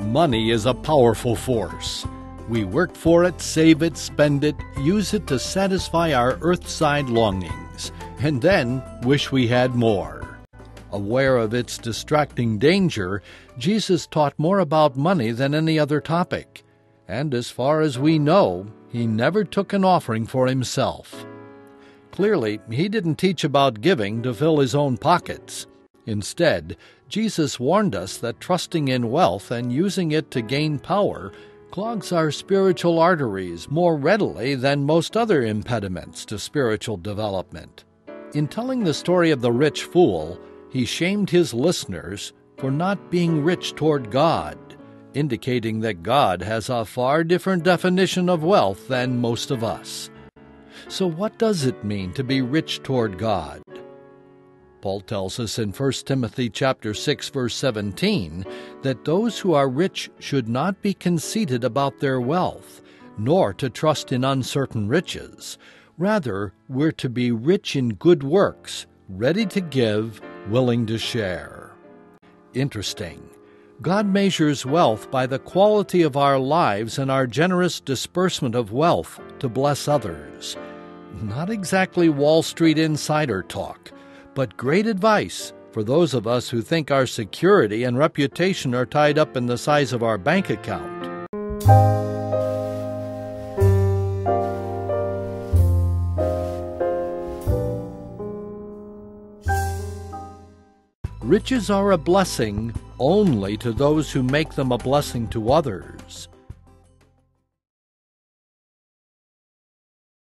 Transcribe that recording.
Money is a powerful force. We work for it, save it, spend it, use it to satisfy our earthside longings, and then wish we had more. Aware of its distracting danger, Jesus taught more about money than any other topic, and as far as we know, he never took an offering for himself. Clearly, he didn't teach about giving to fill his own pockets. Instead, Jesus warned us that trusting in wealth and using it to gain power clogs our spiritual arteries more readily than most other impediments to spiritual development. In telling the story of the rich fool, he shamed his listeners for not being rich toward God, indicating that God has a far different definition of wealth than most of us. So, what does it mean to be rich toward God? Paul tells us in 1 Timothy chapter 6 verse 17 that those who are rich should not be conceited about their wealth, nor to trust in uncertain riches. Rather, we're to be rich in good works, ready to give, willing to share. Interesting. God measures wealth by the quality of our lives and our generous disbursement of wealth to bless others. Not exactly Wall Street insider talk but great advice for those of us who think our security and reputation are tied up in the size of our bank account. Riches are a blessing only to those who make them a blessing to others.